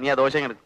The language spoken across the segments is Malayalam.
നീ ആ ദോശ എടുക്കും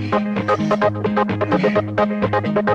Thank you.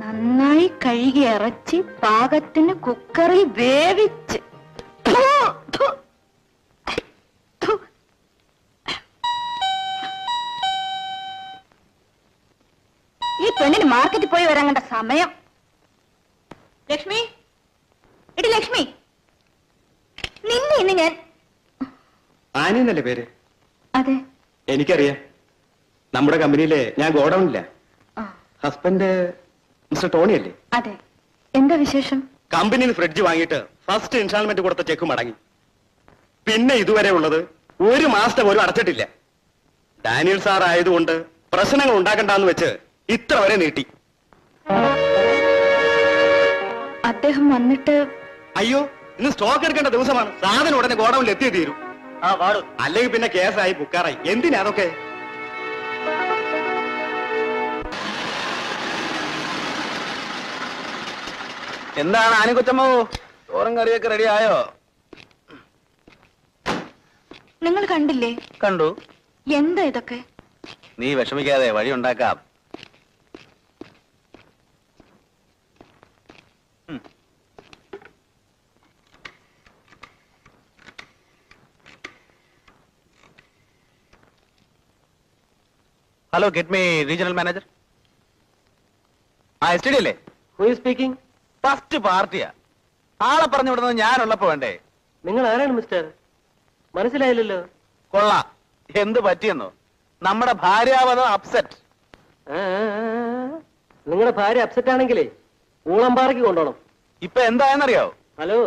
നന്നായി കഴുകി ഇറച്ചി പാകത്തിന് കുക്കറിൽ വേവിച്ച്. മാർക്കറ്റിൽ പോയി വരങ്ങണ്ട സമയം. ലക്ഷ്മി? എടി ലക്ഷ്മി. നിന്നെ ഇന്ന് ഞാൻ ആനയെന്നല്ലേ പേര്? അതെ. എനിക്കറിയാം. നമ്മുടെ കമ്പനിയിലെ ഞാൻ ഗോഡൌണില്ല ആ, ഹസ്ബൻഡ് മിസ്റ്റർ ടോണി അല്ലേ അതെ. എന്താ വിശേഷം? കമ്പനിയിൽ ഫ്രിഡ്ജ് വാങ്ങിയിട്ട് ഫസ്റ്റ് ഇൻസ്റ്റാൾമെന്റ് കൊടുത്ത ചെക്ക് മടങ്ങി. പിന്നെ ഇതുവരെ ഉള്ളത് ഒരു മാസത്തെ പോലും അടച്ചിട്ടില്ല. ഡാനിയൽ സാർ ആയതുകൊണ്ട് പ്രശ്നങ്ങൾ ഉണ്ടാക്കണ്ടെന്ന് വെച്ച് ഇത്ര വരെ നീട്ടി. അദ്ദേഹം വന്നിട്ട് അയ്യോ ഇന്ന് സ്റ്റോക്ക് എടുക്കേണ്ട ദിവസമാണ്. സാധനം ഉടനെ ഗോഡൌണിൽ എത്തിയേ തീരും. ആ വാടും അല്ലെങ്കിൽ പിന്നെ കേസായി ബുക്കാറായി എന്തിനാ അതൊക്കെ? എന്താണ് ആനക്കൊച്ചമ്മോ ചോറും കറിയൊക്കെ റെഡി ആയോ? നിങ്ങൾ കണ്ടില്ലേ? കണ്ടു. എന്താ ഇതൊക്കെ? നീ വിഷമിക്കാതെ വഴി ഉണ്ടാക്കാം. Hello get me regional manager ആ എസ് ടി ഡി അല്ലേ? ഹു സ്പീക്കിംഗ് ഫസ്റ്റ് പാർട്ടിയാ. ആളെ പറഞ്ഞു വിടുന്നത് ഞാനുള്ളപ്പോ വേണ്ടേ? നിങ്ങൾ ആരാണ് മിസ്റ്റർ മനസ്സിലായില്ലല്ലോ. കൊള്ള. എന്ത് പറ്റിയെന്നോ? നമ്മുടെ ഭാര്യാവതം അപ്സെറ്റ് നിങ്ങളുടെ ഭാര്യ അപ്സെറ്റ് ആണെങ്കിലേ ഊളമ്പാറയ്ക്ക് കൊണ്ടോണം. ഇപ്പൊ എന്തായെന്നറിയോ? ഹലോ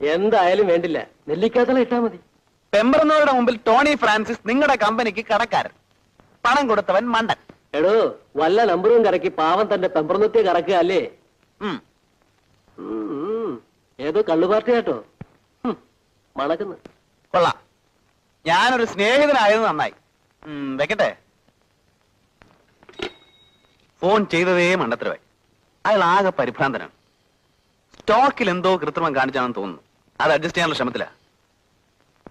എന്തായാലും വേണ്ടില്ല. നെല്ലിക്കാത്തല ഇട്ടാ മതി. പെമ്പറന്നവരുടെ മുമ്പിൽ ടോണി ഫ്രാൻസിസ് നിങ്ങളുടെ കമ്പനിക്ക് കടക്കാരൻ. പണം കൊടുത്തവൻ മണ്ടൻ. എടോ വല്ല നമ്പറും കറക്കി പാവം തന്റെ പെമ്പറന്നത്തെ കറക്കുക അല്ലേ ഉം. ഏതോ കള്ളുപാർട്ടി കേട്ടോ മണക്കുന്നു. കൊള്ളാം. ഞാനൊരു സ്നേഹിതനായത് നന്നായി. ഉം, വെക്കട്ടെ. ഫോൺ ചെയ്തതേ മണ്ടത്തരവായി. അയാൾ ആകെ പരിഭ്രാന്തനാണ്. സ്റ്റോക്കിൽ എന്തോ കൃത്രിമം കാണിച്ചാണെന്ന് തോന്നുന്നു. അത് അഡ്ജസ്റ്റ് ചെയ്യാനുള്ള ശ്രമത്തിലാ.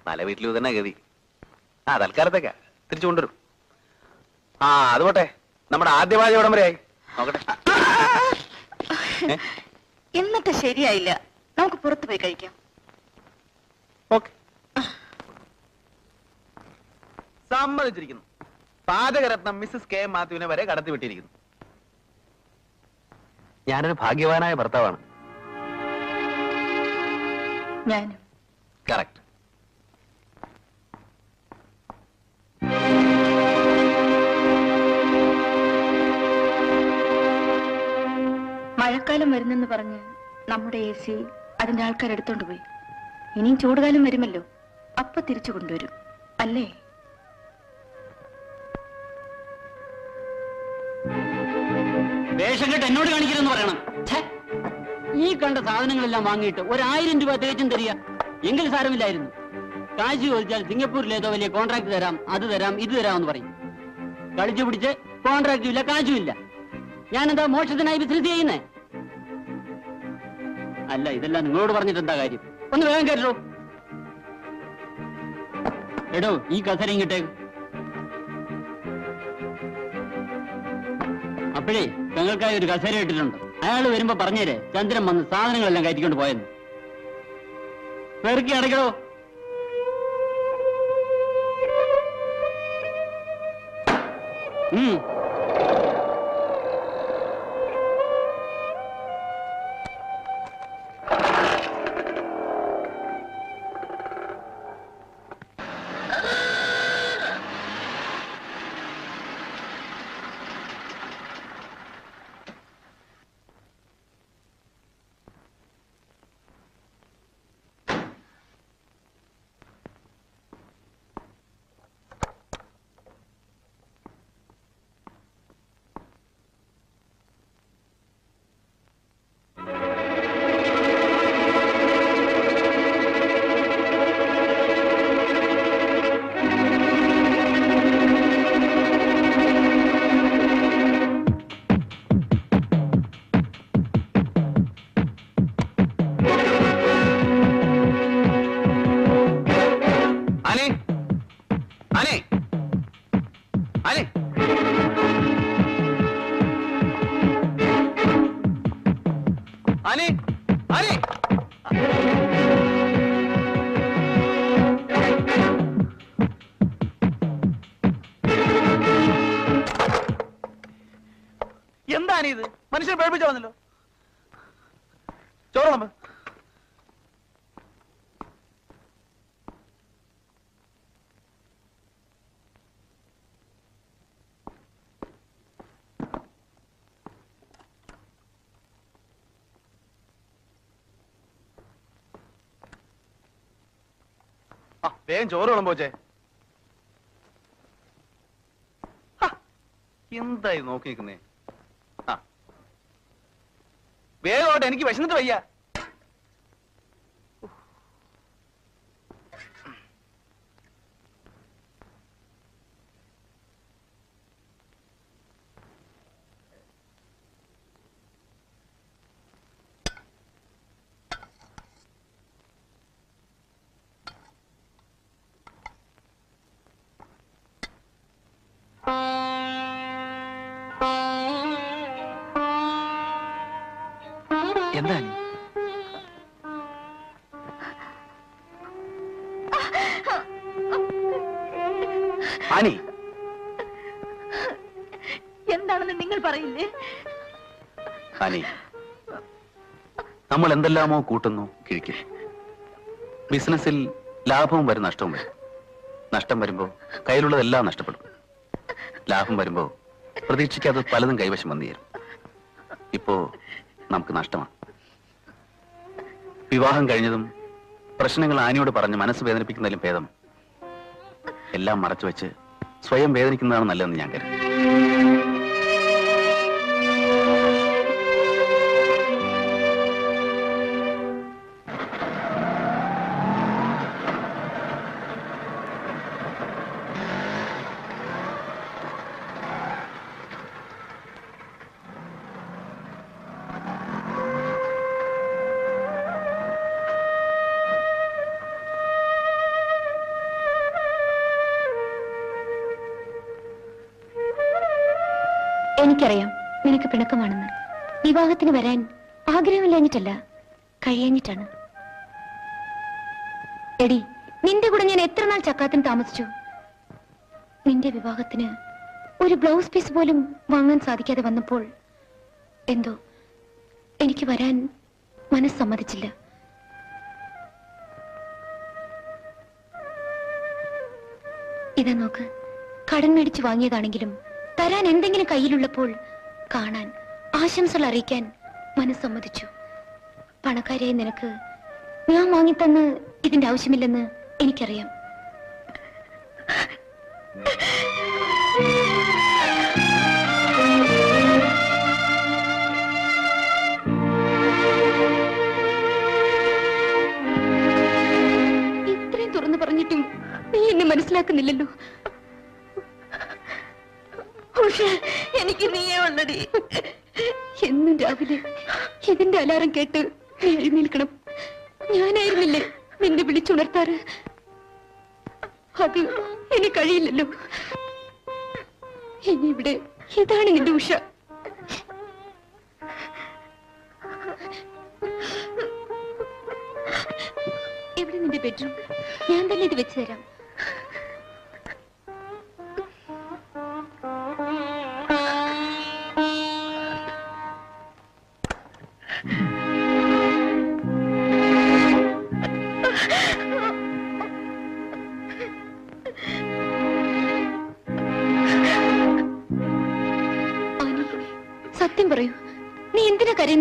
പല വീട്ടിലും തന്നെ ഗതി. ആ തൽക്കാലത്തേക്കാ. തിരിച്ചു കൊണ്ടുവരും. ആ അത് പോട്ടെ. നമ്മുടെ ആദ്യവാദി എവിടം വരെയായി നോക്കട്ടെ? എന്നിട്ട് ശരിയായില്ല. നമുക്ക് പുറത്തു പോയി കഴിക്കാം. ഓക്കെ. സമ്മതിച്ചിരിക്കുന്നു. പാചകരത്നം മിസ്സസ് കെ മാത്യുവിനെ വരെ കടത്തിവിട്ടിരിക്കുന്നു ഞാനൊരു ഭാഗ്യവാനായ ഭർത്താവാണ്. ഞാനും. കറക്റ്റ്. മഴക്കാലം വരുന്നെന്ന് പറഞ്ഞ് നമ്മുടെ എ സി അതിന്റെ ആൾക്കാർ എടുത്തോണ്ട് പോയി. ഇനിയും ചൂടുകാലം വരുമല്ലോ. അപ്പൊ തിരിച്ചു കൊണ്ടുവരും. അല്ലേ? വേഷം കെട്ട് എന്നോട് കാണിക്കരുതെന്ന് പറയണം. ഈ കണ്ട സാധനങ്ങളെല്ലാം വാങ്ങിയിട്ട് ഒരായിരം രൂപ തേച്ചും തരിക എങ്കിൽ സാരമില്ലായിരുന്നു. കാശ് ചോദിച്ചാൽ സിംഗപ്പൂരിലേതോ വലിയ കോൺട്രാക്ട് തരാം അത് തരാം ഇത് തരാമെന്ന് പറയും. കളിച്ചു പിടിച്ച് കോൺട്രാക്റ്റും ഇല്ല കാശും ഇല്ല. ഞാനെന്താ മോക്ഷത്തിനായി ബിസിനസ് ചെയ്യുന്നേ? അല്ല ഇതെല്ലാം നിങ്ങളോട് പറഞ്ഞിട്ട് എന്താ കാര്യം? ഒന്ന് വേഗം കേട്ടോ എടോ ഈ കസരയും കിട്ടേ അപ്പോഴേ ഞങ്ങൾക്കായി ഒരു കസേര ഇട്ടിട്ടുണ്ട്. അയാൾ വരുമ്പോ പറഞ്ഞേരെ ചന്ദ്രൻ വന്ന് സാധനങ്ങളെല്ലാം കയറ്റിക്കൊണ്ട് പോയെന്ന്. പെറുക്കി അടയ്ക്കണോ ഉം. ഇത് മനുഷ്യനെ പേടിപ്പിച്ച വന്നല്ലോ. ചോറ വേഗം ചോറ് വിളമ്പോ പോച്ചേ എന്തായി നോക്കി നിൽക്കുന്നേ? വേഗമായിട്ട് എനിക്ക് വിശന്നിട്ട് വയ്യ. എന്താ ആനി എന്താണെന്ന് നിങ്ങൾ പറയില്ലേ? ആനി നമ്മൾ എന്തെല്ലാമോ കൂട്ടുന്നു കിഴിക്കും. ബിസിനസ്സിൽ ലാഭവും വരും നഷ്ടവും വരും. നഷ്ടം വരുമ്പോ കയ്യിലുള്ളതെല്ലാം നഷ്ടപ്പെടും. ലാഭം വരുമ്പോ പ്രതീക്ഷിക്കാതെ പലതും കൈവശം വന്നു തരും ഇപ്പോ നമുക്ക് നഷ്ടമാണ്. വിവാഹം കഴിഞ്ഞതും പ്രശ്നങ്ങൾ ആനിയോട് പറഞ്ഞ് മനസ്സ് വേദനിപ്പിക്കുന്നതിലും ഭേദം. എല്ലാം മറച്ചു വെച്ച് സ്വയം വേദനിക്കുന്നതാണ് നല്ലതെന്ന് ഞാൻ കരുതി എനിക്കറിയാം നിനക്ക് പിണക്കമാണെന്ന്. വിവാഹത്തിന് വരാൻ ആഗ്രഹമില്ലാഞ്ഞിട്ടല്ല കഴിയാഞ്ഞിട്ടാണ്. എടി നിന്റെ കൂടെ ഞാൻ എത്ര നാൾ ചക്കാത്തിന് താമസിച്ചു? നിന്റെ വിവാഹത്തിന് ഒരു ബ്ലൗസ് പീസ് പോലും വാങ്ങാൻ സാധിക്കാതെ വന്നപ്പോൾ എന്തോ എനിക്ക് വരാൻ മനസ്സ് സമ്മതിച്ചില്ല. ഇതാ നോക്ക് കടൻ മേടിച്ചു വാങ്ങിയതാണെങ്കിലും തരാൻ എന്തെങ്കിലും കയ്യിലുള്ളപ്പോൾ കാണാൻ ആശംസകൾ അറിയിക്കാൻ മനസ്സമ്മതിച്ചു. പണക്കാരിയായി നിനക്ക് ഞാൻ വാങ്ങിത്തന്ന് ഇതിന്റെ ആവശ്യമില്ലെന്ന് എനിക്കറിയാം. ഇത്രയും തുറന്നു പറഞ്ഞിട്ടും നീ എന്നെ മനസ്സിലാക്കുന്നില്ലല്ലോ. എനിക്ക് നീയേ ഉള്ളടി എന്നും രാവിലെ ഇതിന്റെ അലാറം കേട്ട് നീ എഴുന്നേൽക്കണം. ഞാനായിരുന്നില്ലേ നിന്നെ വിളിച്ചുണർത്താറ്? അത് എനിക്ക് കഴിയില്ലല്ലോ. ഇനി ഇവിടെ ഇതാണ് നിന്റെ ഉഷ. എവിടെ നിന്റെ ബെഡ്റൂം? ഞാൻ തന്നെ ഇത് വെച്ചു തരാം. നീ